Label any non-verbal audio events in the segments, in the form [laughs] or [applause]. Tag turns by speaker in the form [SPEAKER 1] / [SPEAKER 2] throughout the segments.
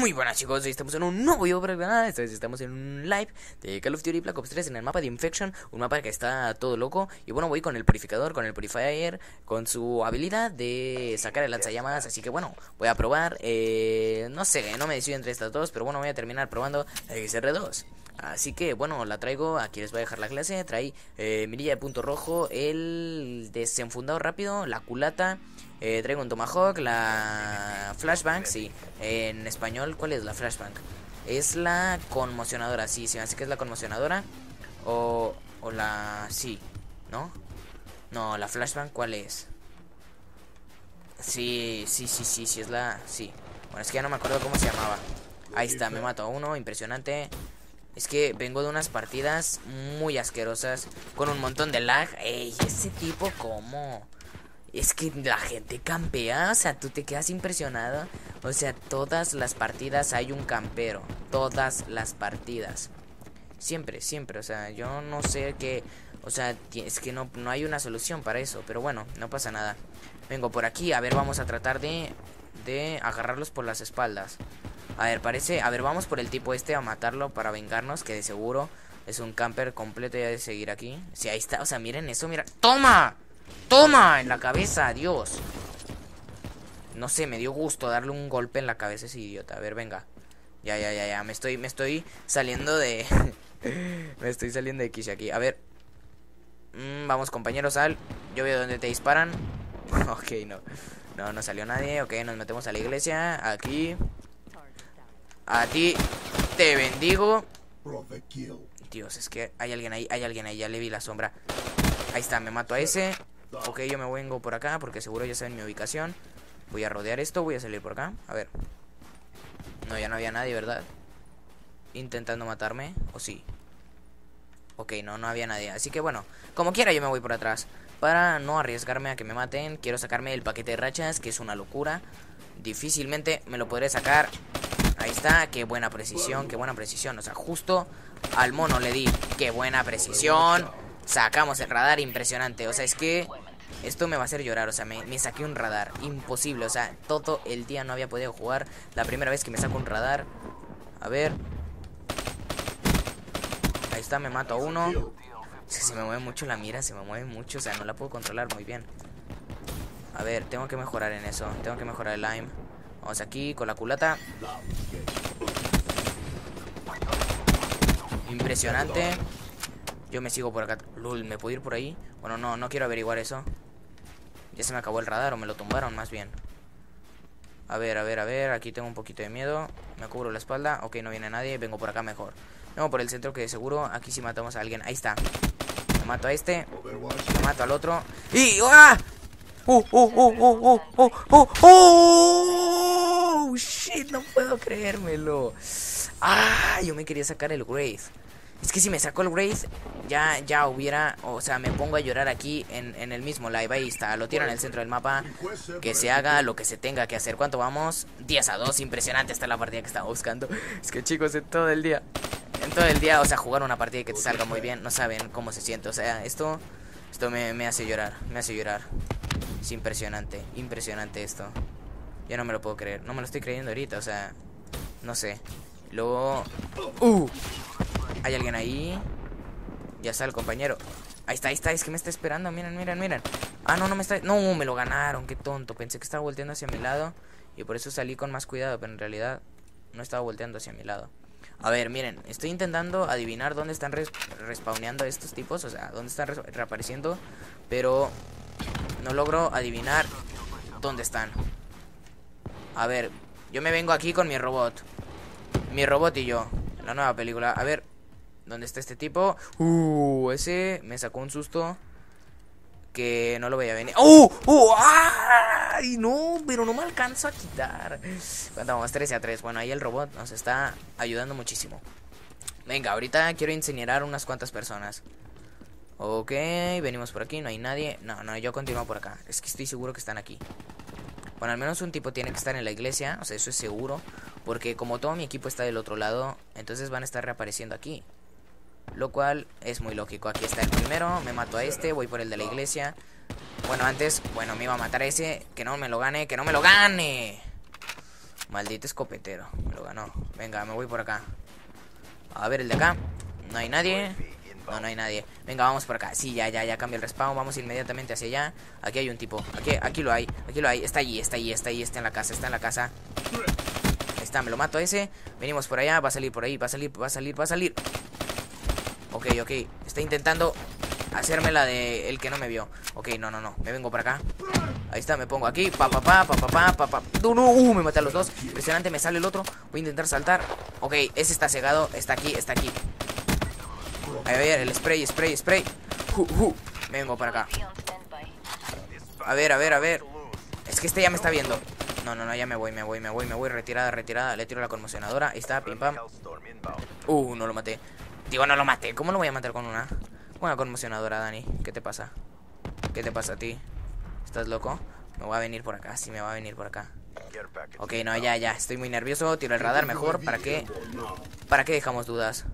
[SPEAKER 1] Muy buenas chicos, estamos en un nuevo video para el canal Esta vez estamos en un live de Call of Duty Black Ops 3 en el mapa de Infection Un mapa que está todo loco Y bueno, voy con el purificador, con el purifier Con su habilidad de sacar el lanzallamas Así que bueno, voy a probar eh, No sé, no me decido entre estas dos Pero bueno, voy a terminar probando la XR2 Así que bueno, la traigo, aquí les voy a dejar la clase Trae eh, mirilla de punto rojo El desenfundado rápido, la culata eh, traigo Tomahawk, la Flashbang, sí. En español, ¿cuál es la Flashbang? Es la conmocionadora, sí, sí, así que es la conmocionadora. O, o la... sí, ¿no? No, la Flashbang, ¿cuál es? Sí, sí, sí, sí, sí, es la... sí. Bueno, es que ya no me acuerdo cómo se llamaba. Ahí está, me mato a uno, impresionante. Es que vengo de unas partidas muy asquerosas con un montón de lag. Ey, ese tipo, ¿cómo? Es que la gente campea, o sea, tú te quedas impresionado. O sea, todas las partidas hay un campero. Todas las partidas. Siempre, siempre. O sea, yo no sé qué... O sea, es que no, no hay una solución para eso. Pero bueno, no pasa nada. Vengo por aquí. A ver, vamos a tratar de... De agarrarlos por las espaldas. A ver, parece... A ver, vamos por el tipo este a matarlo para vengarnos. Que de seguro es un camper completo ya de seguir aquí. Sí, ahí está. O sea, miren eso, mira. ¡Toma! ¡Toma! En la cabeza, Dios. No sé, me dio gusto darle un golpe en la cabeza a ese idiota. A ver, venga. Ya, ya, ya, ya. Me estoy, me estoy saliendo de... [laughs] me estoy saliendo de quiche aquí. A ver. Mm, vamos, compañeros, al. Yo veo dónde te disparan. [laughs] ok, no. No, no salió nadie. Ok, nos metemos a la iglesia. Aquí. A ti. Te bendigo. Dios, es que hay alguien ahí. Hay alguien ahí. Ya le vi la sombra. Ahí está, me mato a ese. Ok, yo me vengo por acá porque seguro ya saben mi ubicación. Voy a rodear esto, voy a salir por acá. A ver. No, ya no había nadie, ¿verdad? Intentando matarme, ¿o sí? Ok, no, no había nadie. Así que bueno, como quiera yo me voy por atrás. Para no arriesgarme a que me maten, quiero sacarme el paquete de rachas, que es una locura. Difícilmente me lo podré sacar. Ahí está, qué buena precisión, qué buena precisión. O sea, justo al mono le di. Qué buena precisión. Sacamos el radar impresionante. O sea, es que esto me va a hacer llorar. O sea, me, saqué un radar. Imposible. O sea, todo el día no había podido jugar. La primera vez que me saco un radar. A ver. Ahí está, me mato a uno. se me mueve mucho la mira, se me mueve mucho. O sea, no la puedo controlar muy bien. A ver, tengo que mejorar en eso. Tengo que mejorar el lime. Vamos aquí con la culata. Impresionante. Yo me sigo por acá. Lul, ¿me puedo ir por ahí? Bueno, no, no quiero averiguar eso. Ya se me acabó el radar o me lo tumbaron más bien. A ver, a ver, a ver. Aquí tengo un poquito de miedo. Me cubro la espalda. Ok, no viene nadie. Vengo por acá mejor. Vengo por el centro que seguro aquí sí matamos a alguien. Ahí está. Me mato a este. Me mato al otro. ¡Y! ¡Ah! ¡Oh, oh, oh, oh, oh, oh, oh! ¡Shit! No puedo creérmelo. ¡Ah! Yo me quería sacar el Wraith. Es que si me saco el Wraith, ya, ya hubiera, o sea, me pongo a llorar aquí en, en el mismo live. Ahí está, lo tiro en el centro del mapa. Que se haga lo que se tenga que hacer. ¿Cuánto vamos? 10 a 2, impresionante está la partida que estaba buscando. [laughs] Es que chicos, en todo el día, en todo el día, o sea, jugar una partida que te salga muy bien, no saben cómo se siente. O sea, esto, esto me, me hace llorar, me hace llorar. Es impresionante, impresionante esto. Ya no me lo puedo creer, no me lo estoy creyendo ahorita, o sea, no sé. Luego... ¡Uh! Hay alguien ahí. Ya está el compañero. Ahí está, ahí está. Es que me está esperando. Miren, miren, miren. Ah, no, no me está... No, me lo ganaron. Qué tonto. Pensé que estaba volteando hacia mi lado. Y por eso salí con más cuidado. Pero en realidad no estaba volteando hacia mi lado. A ver, miren. Estoy intentando adivinar dónde están respawneando estos tipos. O sea, dónde están reapareciendo. Pero no logro adivinar dónde están. A ver, yo me vengo aquí con mi robot. Mi robot y yo. La nueva película. A ver, ¿Dónde está este tipo? Uh, ese me sacó un susto que no lo veía venir. ¡Uh! ¡Uh! ¡Ay! No, pero no me alcanzo a quitar. ¿Cuánto vamos? 13 a 3. Bueno, ahí el robot nos está ayudando muchísimo. Venga, ahorita quiero incinerar unas cuantas personas. Ok, venimos por aquí, no hay nadie. No, no, yo continúo por acá. Es que estoy seguro que están aquí. Bueno, al menos un tipo tiene que estar en la iglesia. O sea, eso es seguro. Porque como todo mi equipo está del otro lado, entonces van a estar reapareciendo aquí. Lo cual es muy lógico. Aquí está el primero. Me mato a este. Voy por el de la iglesia. Bueno, antes, bueno, me iba a matar a ese. Que no me lo gane. Que no me lo gane. Maldito escopetero. Me lo ganó. Venga, me voy por acá. A ver, el de acá. No hay nadie. No, no hay nadie. Venga, vamos por acá. Sí, ya, ya, ya cambia el respawn. Vamos inmediatamente hacia allá. Aquí hay un tipo. Aquí, aquí lo hay. Aquí lo hay. Está allí, está allí, está allí. Está en la casa, está en la casa. Está, me lo mato a ese. Venimos por allá. Va a salir por ahí. Va a salir, va a salir, va a salir. Ok, ok. Está intentando hacerme la de el que no me vio. Ok, no, no, no. Me vengo por acá. Ahí está, me pongo aquí. Pa, pa, pa, pa, pa, pa, pa. No, no, uh, me maté a los dos. Impresionante, me sale el otro. Voy a intentar saltar. Ok, ese está cegado. Está aquí, está aquí. A ver, el spray, spray, spray. Uh, uh. Me vengo para acá. A ver, a ver, a ver. Es que este ya me está viendo. No, no, no, ya me voy, me voy, me voy, me voy. Retirada, retirada. Le tiro la conmocionadora. Ahí está, pim pam. Uh, no lo maté. Digo, no lo maté. ¿Cómo lo voy a matar con una? Una conmocionadora, Dani. ¿Qué te pasa? ¿Qué te pasa a ti? ¿Estás loco? Me voy a venir por acá. Sí, me va a venir por acá. Ok, no, ya, ya. Estoy muy nervioso. Tiro el radar mejor. ¿Para qué? ¿Para qué dejamos dudas?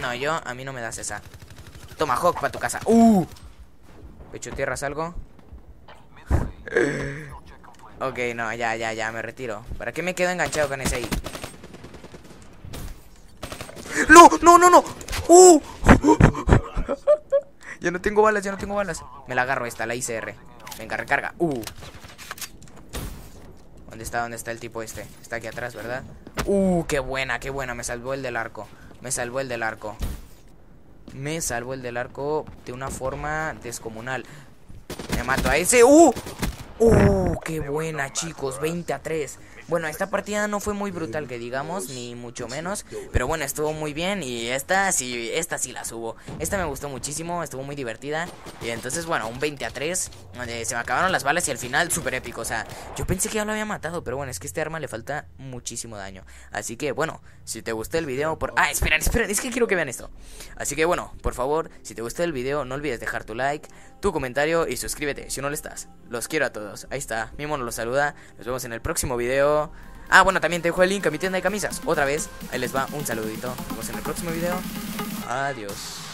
[SPEAKER 1] No, yo, a mí no me das esa. Toma, Hawk, para tu casa. ¡Uh! ¿Pecho tierras algo? [laughs] ok, no, ya, ya, ya, me retiro. ¿Para qué me quedo enganchado con ese ahí? ¡No, no, no, no! ¡Uh! [laughs] ya no tengo balas, ya no tengo balas. Me la agarro esta, la ICR. Venga, recarga. ¡Uh! ¿Dónde está? ¿Dónde está el tipo este? Está aquí atrás, ¿verdad? ¡Uh! ¡Qué buena, qué buena! Me salvó el del arco. Me salvó el del arco. Me salvó el del arco de una forma descomunal. Me mato a ese. ¡Uh! ¡Uh! ¡Qué buena, chicos! 20 a 3. Bueno, esta partida no fue muy brutal que digamos, ni mucho menos, pero bueno, estuvo muy bien y esta sí, esta sí la subo. Esta me gustó muchísimo, estuvo muy divertida y entonces bueno, un 20 a 3, donde se me acabaron las balas y al final súper épico, o sea, yo pensé que ya lo había matado, pero bueno, es que este arma le falta muchísimo daño. Así que bueno, si te gustó el video, por... Ah, esperen, esperen, es que quiero que vean esto. Así que bueno, por favor, si te gustó el video, no olvides dejar tu like, tu comentario y suscríbete si no lo estás. Los quiero a todos, ahí está, Mimo nos los saluda, nos vemos en el próximo video. Ah, bueno, también te dejo el link a mi tienda de camisas. Otra vez, ahí les va un saludito. Nos vemos en el próximo video. Adiós.